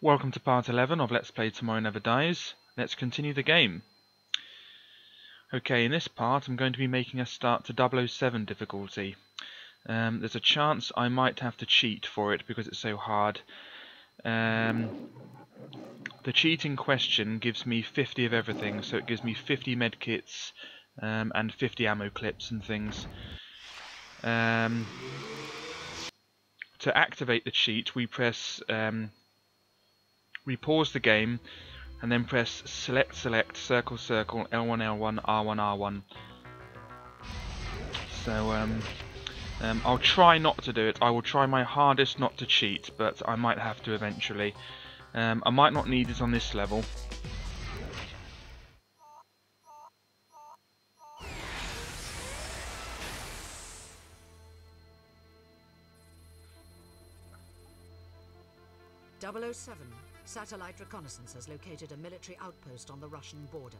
Welcome to part 11 of Let's Play Tomorrow Never Dies. Let's continue the game. Okay, in this part I'm going to be making a start to 007 difficulty. Um, there's a chance I might have to cheat for it because it's so hard. Um, the cheating question gives me 50 of everything, so it gives me 50 medkits um, and 50 ammo clips and things. Um, to activate the cheat, we press, um, we pause the game, and then press select, select, circle, circle, L1, L1, R1, R1. So, um, um, I'll try not to do it. I will try my hardest not to cheat, but I might have to eventually. Um, I might not need it on this level. Double 007, satellite reconnaissance has located a military outpost on the Russian border.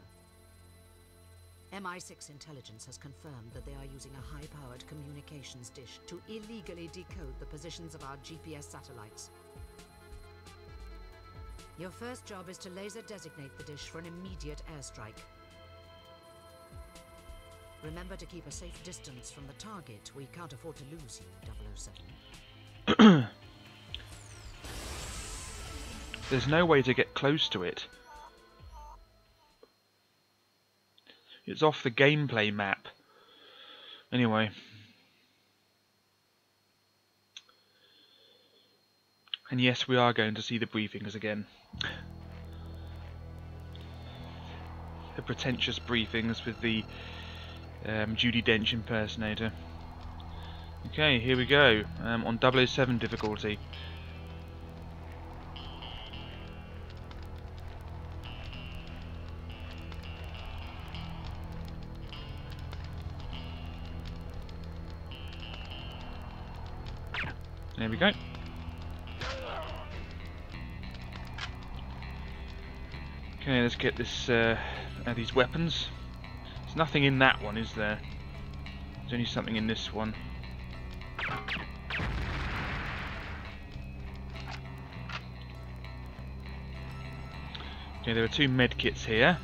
MI6 intelligence has confirmed that they are using a high-powered communications dish to illegally decode the positions of our GPS satellites. Your first job is to laser designate the dish for an immediate airstrike. Remember to keep a safe distance from the target. We can't afford to lose you, 007. There's no way to get close to it. It's off the gameplay map. Anyway. And yes, we are going to see the briefings again. The pretentious briefings with the um, Judi Dench impersonator. Okay, here we go. Um, on 007 difficulty. There we go. Okay, let's get this uh, uh, these weapons. There's nothing in that one, is there? There's only something in this one. Okay, there are two medkits here.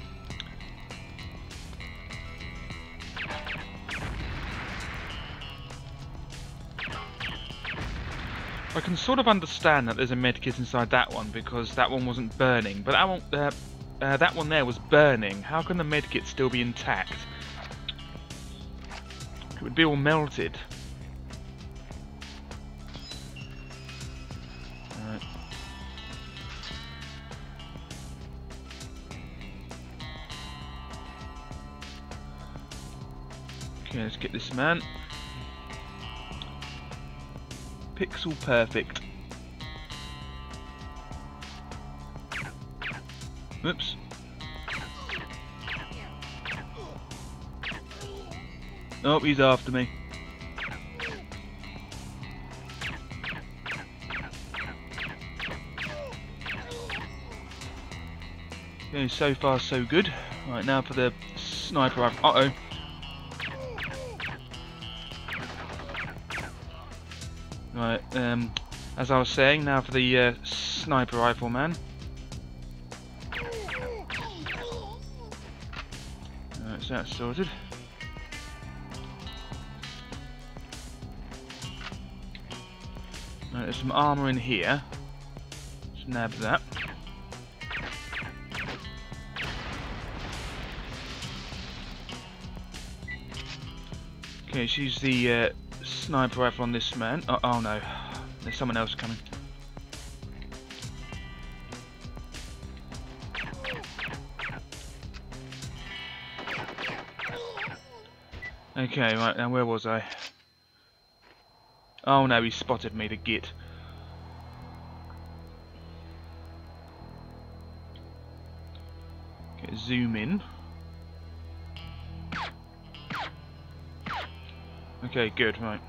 I can sort of understand that there's a medkit inside that one because that one wasn't burning, but that one, uh, uh, that one there was burning. How can the medkit still be intact? It would be all melted. Okay, let's get this man. Pixel perfect. Oops. Oh, he's after me. Okay, so far so good. Right, now for the sniper rifle. Uh-oh. Right, um, as I was saying, now for the uh, sniper rifle man. Right, so that's sorted. Right, there's some armour in here. Let's nab that. Okay, use the uh, sniper rifle on this man. Oh, oh no, there's someone else coming. Okay, right, now where was I? Oh no, he spotted me, the git. Okay, zoom in. Okay, good, right.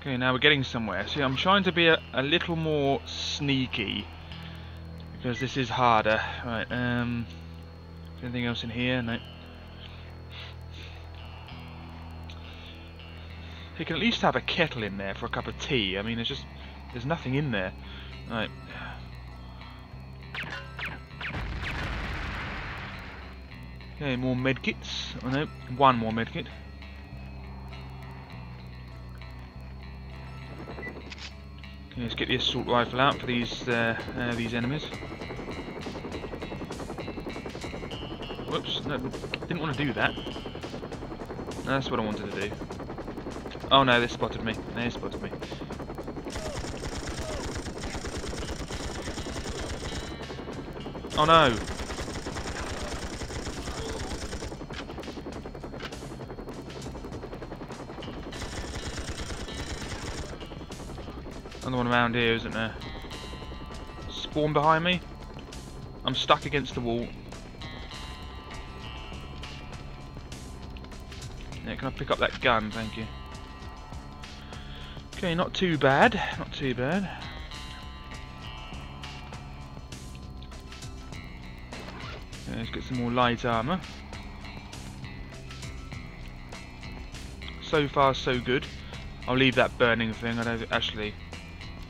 Okay, now we're getting somewhere. See, I'm trying to be a, a little more sneaky. Because this is harder. Right, um... Anything else in here? No. You can at least have a kettle in there for a cup of tea. I mean, there's just... There's nothing in there. Right. Okay, more medkits. Oh no, one more medkit. Let's get the assault rifle out for these uh, uh, these enemies. Whoops, no, didn't want to do that. That's what I wanted to do. Oh no, they spotted me. They spotted me. Oh no! Another one around here, isn't there? Spawn behind me. I'm stuck against the wall. Yeah, can I pick up that gun? Thank you. Okay, not too bad. Not too bad. Let's get some more light armour. So far, so good. I'll leave that burning thing. I don't actually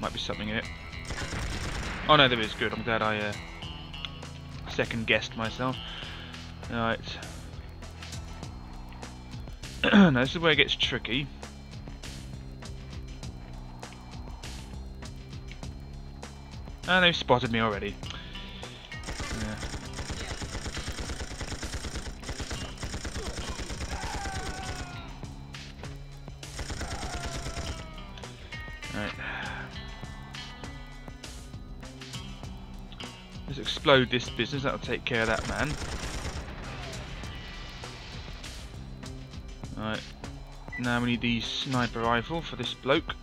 might be something in it. Oh no, there is. Good. I'm glad I uh, second guessed myself. Alright. now this is where it gets tricky. And they've spotted me already. Explode this business, that'll take care of that man. Right. Now we need the sniper rifle for this bloke.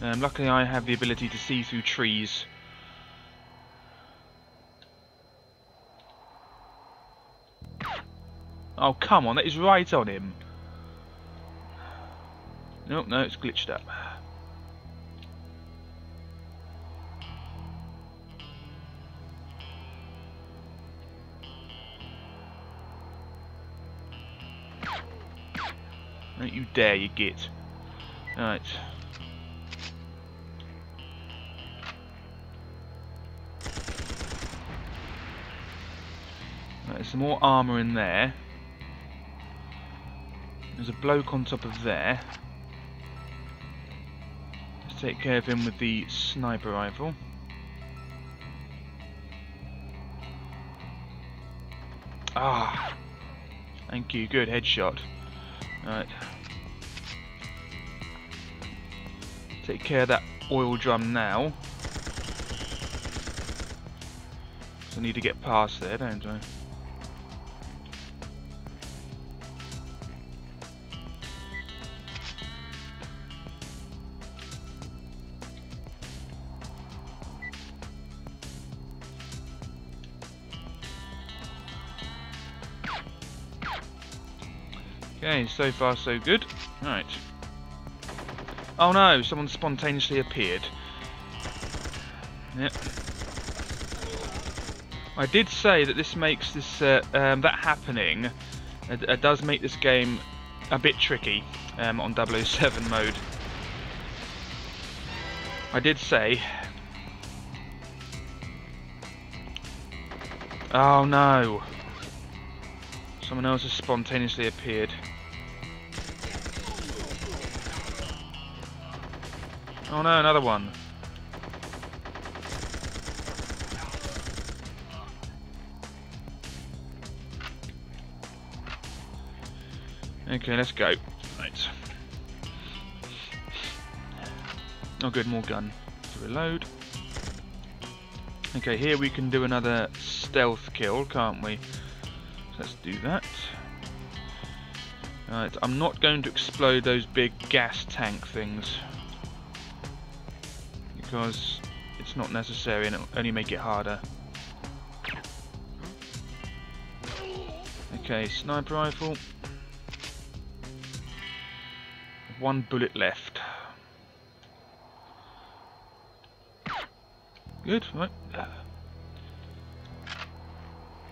Um, luckily I have the ability to see through trees. Oh come on, that is right on him. Nope, no, it's glitched up. Don't you dare, you git. Right. There's some more armour in there. There's a bloke on top of there. Let's take care of him with the sniper rifle. Ah, thank you. Good headshot. Right. Take care of that oil drum now. I need to get past there, don't I? Okay, so far so good. Right. Oh no, someone spontaneously appeared. Yep. I did say that this makes this uh, um, that happening uh, uh, does make this game a bit tricky um, on 007 mode. I did say. Oh no. Someone else has spontaneously appeared. Oh no, another one. Okay, let's go. Right. Oh good, more gun. To reload. Okay, here we can do another stealth kill, can't we? Let's do that. Right, I'm not going to explode those big gas tank things because it's not necessary and it'll only make it harder. Okay, sniper rifle. One bullet left. Good, right.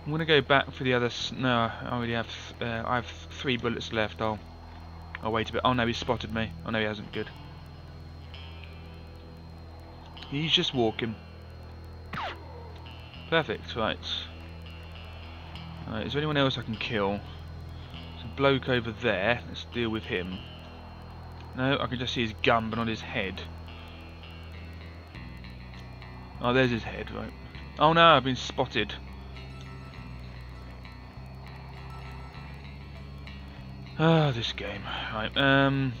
I'm gonna go back for the other. no, I already have. Uh, I have three bullets left. I'll. I'll wait a bit. Oh no, he spotted me. Oh no, he hasn't. Good. He's just walking. Perfect, right. Right, is there anyone else I can kill? There's a bloke over there. Let's deal with him. No, I can just see his gun, but not his head. Oh, there's his head, right. Oh no, I've been spotted. Ah, this game. Right, um...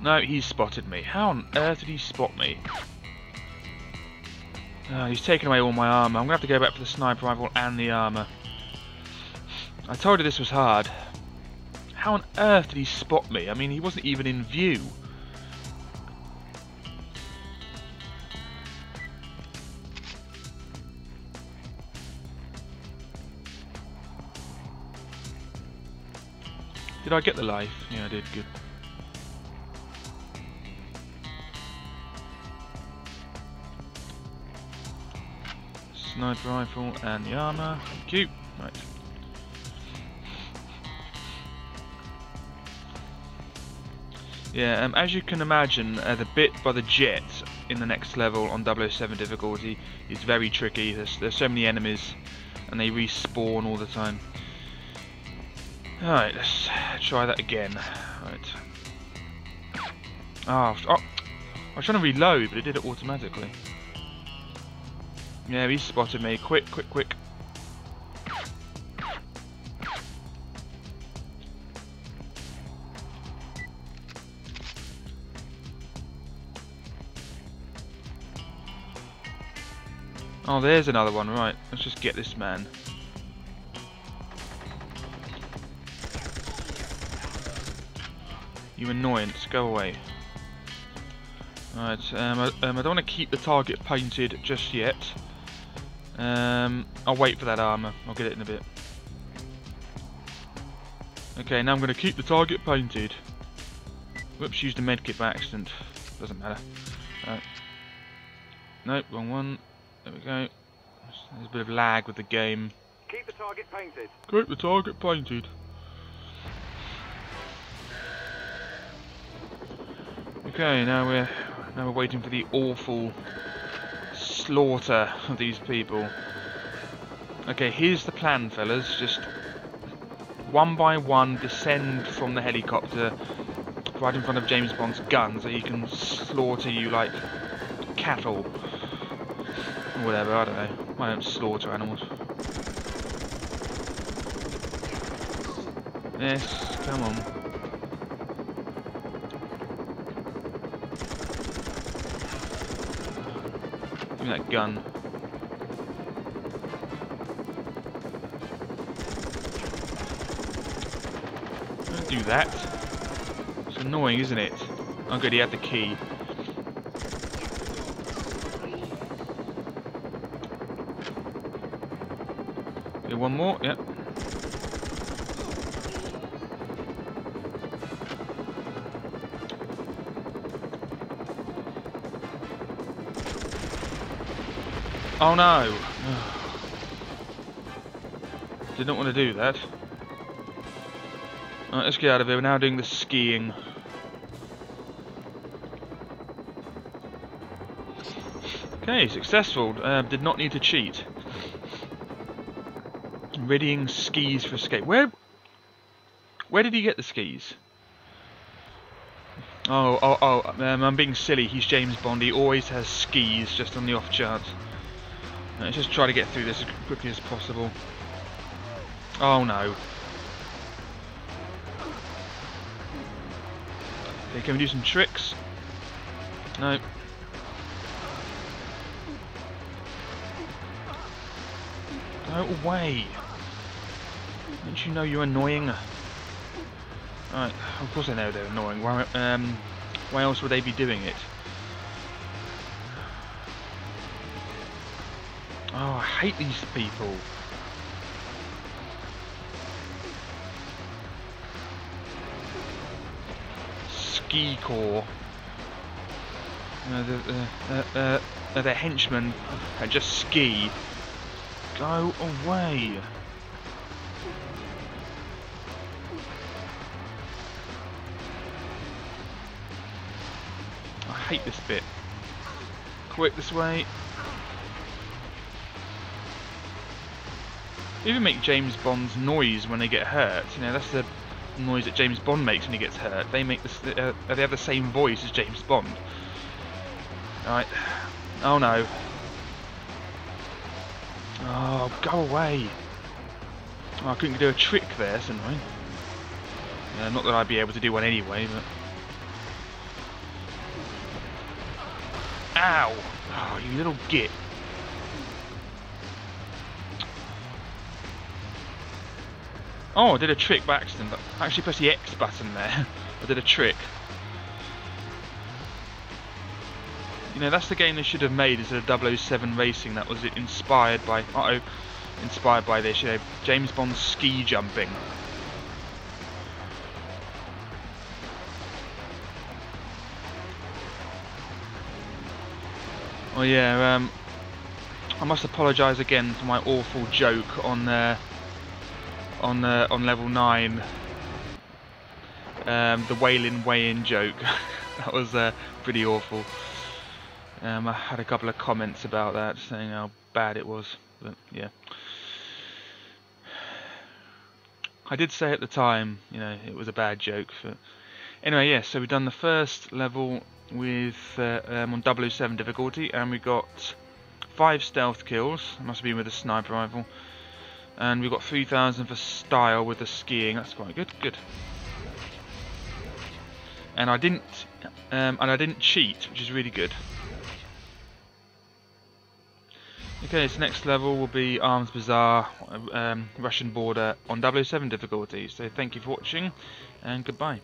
No, he's spotted me. How on earth did he spot me? Uh, he's taken away all my armour. I'm going to have to go back for the sniper rifle and the armour. I told you this was hard. How on earth did he spot me? I mean, he wasn't even in view. Did I get the life? Yeah, I did. Good. Sniper rifle and the armour. Thank you. Right. Yeah, um, as you can imagine, uh, the bit by the jet in the next level on 007 difficulty is very tricky. There's, there's so many enemies and they respawn all the time. Alright, let's try that again. Right. Oh, oh, I was trying to reload, but it did it automatically. Yeah, he spotted me. Quick, quick, quick. Oh, there's another one. Right, let's just get this man. You annoyance, go away. Right, um, I, um, I don't want to keep the target painted just yet. Um, I'll wait for that armour. I'll get it in a bit. Okay, now I'm going to keep the target painted. Whoops, used a medkit by accident. Doesn't matter. Right. Nope, wrong one. There we go. There's a bit of lag with the game. Keep the target painted. Keep the target painted. Okay, now we're now we're waiting for the awful slaughter of these people. Okay, here's the plan, fellas. Just one by one descend from the helicopter right in front of James Bond's gun so he can slaughter you like cattle. Whatever, I don't know. I don't slaughter animals. Yes, come on. Me that gun. Don't do that. It's annoying, isn't it? Oh good, he had the key. One more, yep. Oh no! Did not want to do that. Let's get out of here. We're now doing the skiing. Okay, successful. Uh, did not need to cheat. Readying skis for escape. Where? Where did he get the skis? Oh, oh, oh! Um, I'm being silly. He's James Bond. He always has skis, just on the off chance. Let's just try to get through this as quickly as possible. Oh no. Okay, can we do some tricks? No. Go away. Don't you know you're annoying? Of course I know they're annoying. Why, um, why else would they be doing it? Hate these people. Ski Corps. Uh, the, uh, uh, uh, the henchmen just ski. Go away. I hate this bit. Quick this way. Even make James Bond's noise when they get hurt. You know, that's the noise that James Bond makes when he gets hurt. They make this. Uh, they have the same voice as James Bond. Right. Oh no. Oh, go away. Oh, I couldn't do a trick there, annoying. Yeah, not that I'd be able to do one anyway, but... Ow! Oh, you little git. Oh, I did a trick by accident. I actually pressed the X button there. I did a trick. You know, that's the game they should have made instead of 007 Racing. That was inspired by... Uh oh Inspired by this, you know, James Bond ski jumping. Oh yeah, um, I must apologise again for my awful joke on uh, on uh, on level nine. Um, the whaling weigh-in joke. that was uh, pretty awful. Um, I had a couple of comments about that, saying how bad it was. But yeah. I did say at the time, you know, it was a bad joke. But anyway. Yeah, so we've done the first level with uh, um, on 007 difficulty, and we got five stealth kills. Must have been with a sniper rifle and we've got 3000 for style with the skiing. That's quite good good. And I didn't um, and I didn't cheat which is really good. Okay so next level will be Arms Bazaar um, Russian border on 007 difficulty so thank you for watching and goodbye